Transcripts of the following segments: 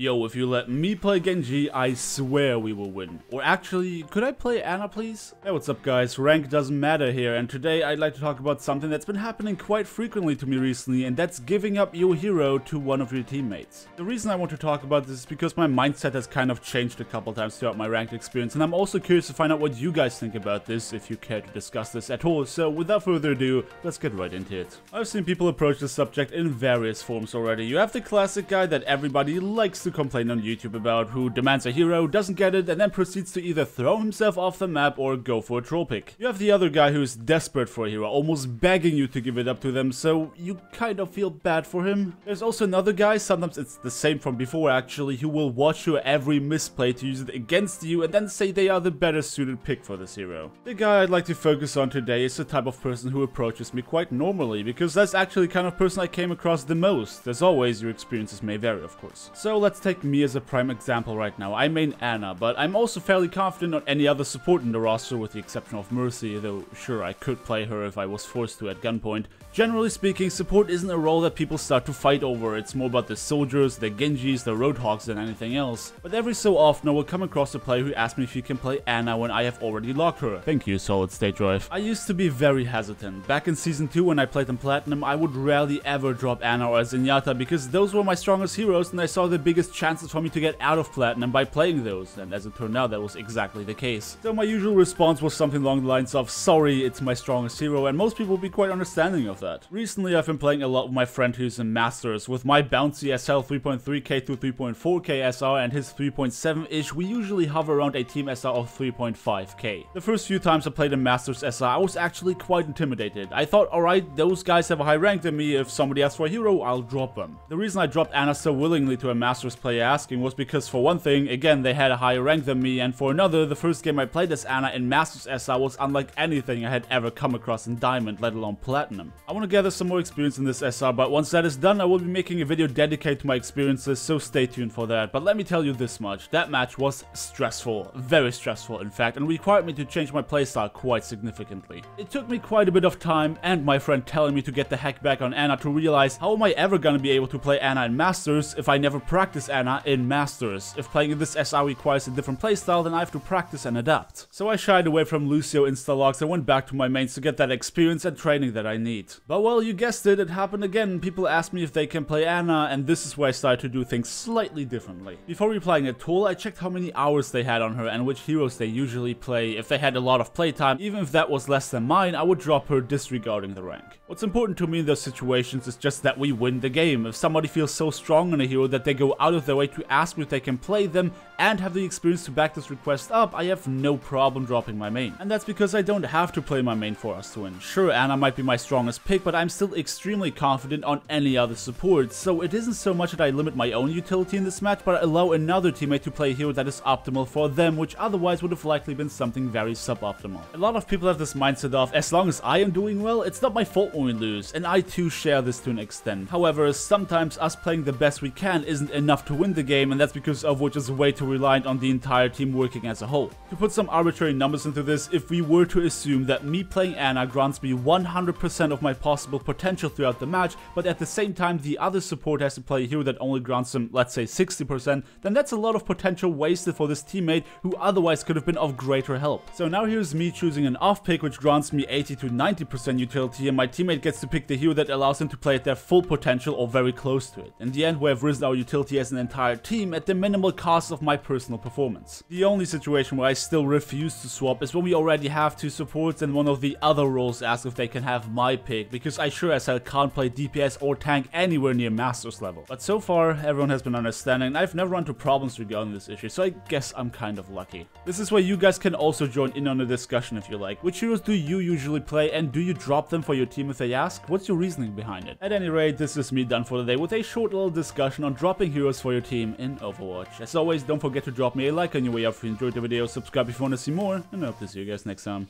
Yo, if you let me play Genji, I swear we will win. Or actually, could I play Ana please? Hey, what's up guys? Rank doesn't matter here, and today I'd like to talk about something that's been happening quite frequently to me recently, and that's giving up your hero to one of your teammates. The reason I want to talk about this is because my mindset has kind of changed a couple times throughout my ranked experience, and I'm also curious to find out what you guys think about this, if you care to discuss this at all, so without further ado, let's get right into it. I've seen people approach the subject in various forms already. You have the classic guy that everybody likes to complain on YouTube about who demands a hero, doesn't get it, and then proceeds to either throw himself off the map or go for a troll pick. You have the other guy who's desperate for a hero, almost begging you to give it up to them, so you kind of feel bad for him. There's also another guy, sometimes it's the same from before actually, who will watch your every misplay to use it against you and then say they are the better suited pick for this hero. The guy I'd like to focus on today is the type of person who approaches me quite normally, because that's actually the kind of person I came across the most. As always, your experiences may vary, of course. So let's let's take me as a prime example right now. I main Ana, but I'm also fairly confident on any other support in the roster with the exception of Mercy, though sure I could play her if I was forced to at gunpoint. Generally speaking, support isn't a role that people start to fight over, it's more about the soldiers, the Genjis, the Roadhogs than anything else. But every so often I will come across a player who asks me if he can play Ana when I have already locked her. Thank you, Solid State Drive. I used to be very hesitant. Back in Season 2 when I played in Platinum, I would rarely ever drop Ana or Zenyatta because those were my strongest heroes and I saw the biggest chances for me to get out of Platinum by playing those, and as it turned out that was exactly the case. So my usual response was something along the lines of, sorry, it's my strongest hero, and most people will be quite understanding of that. Recently I've been playing a lot with my friend who's in Masters. With my bouncy SL 3.3k to 3.4k SR and his 3.7-ish, we usually hover around a team SR of 3.5k. The first few times I played in Masters SR, I was actually quite intimidated. I thought, alright, those guys have a high rank than me, if somebody asks for a hero, I'll drop them. The reason I dropped Ana so willingly to a Masters player asking was because for one thing, again, they had a higher rank than me, and for another, the first game I played as Ana in Masters SR was unlike anything I had ever come across in Diamond, let alone Platinum. I want to gather some more experience in this SR, but once that is done, I will be making a video dedicated to my experiences, so stay tuned for that. But let me tell you this much, that match was stressful, very stressful in fact, and required me to change my playstyle quite significantly. It took me quite a bit of time, and my friend telling me to get the heck back on Ana to realize how am I ever gonna be able to play Ana in Masters if I never practice Ana in Masters. If playing this SR requires a different playstyle, then I have to practice and adapt. So I shied away from Lucio instalocks and went back to my mains to get that experience and training that I need. But well, you guessed it, it happened again. People asked me if they can play Ana, and this is where I started to do things slightly differently. Before replying at all, I checked how many hours they had on her and which heroes they usually play. If they had a lot of playtime, even if that was less than mine, I would drop her disregarding the rank. What's important to me in those situations is just that we win the game. If somebody feels so strong in a hero that they go out of their way to ask me if they can play them and have the experience to back this request up, I have no problem dropping my main. And that's because I don't have to play my main for us to win. Sure, Ana might be my strongest pick, but I'm still extremely confident on any other support, so it isn't so much that I limit my own utility in this match, but I allow another teammate to play a hero that is optimal for them, which otherwise would have likely been something very suboptimal. A lot of people have this mindset of, as long as I am doing well, it's not my fault when we lose, and I too share this to an extent. However, sometimes us playing the best we can isn't enough to win the game, and that's because Overwatch is way too reliant on the entire team working as a whole. To put some arbitrary numbers into this, if we were to assume that me playing Ana grants me 100% of my possible potential throughout the match, but at the same time the other support has to play a hero that only grants them, let's say 60%, then that's a lot of potential wasted for this teammate who otherwise could have been of greater help. So now here's me choosing an off pick which grants me 80 to 90% utility and my teammate gets to pick the hero that allows him to play at their full potential or very close to it. In the end we have risen our utility as an entire team at the minimal cost of my personal performance. The only situation where I still refuse to swap is when we already have two supports and one of the other roles asks if they can have my pick, because I sure as hell can't play DPS or tank anywhere near Masters level. But so far, everyone has been understanding, and I've never run into problems regarding this issue, so I guess I'm kind of lucky. This is where you guys can also join in on the discussion if you like. Which heroes do you usually play, and do you drop them for your team if they ask? What's your reasoning behind it? At any rate, this is me done for the day with a short little discussion on dropping heroes for your team in Overwatch. As always, don't forget to drop me a like on your way up if you enjoyed the video, subscribe if you want to see more, and I hope to see you guys next time.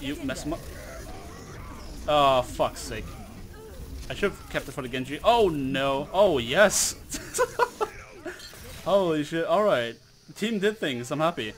You mess him up. Oh, fuck's sake. I should have kept it for the Genji. Oh no. Oh yes. Holy shit. Alright. The team did things. I'm happy.